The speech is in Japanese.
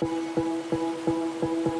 どこ?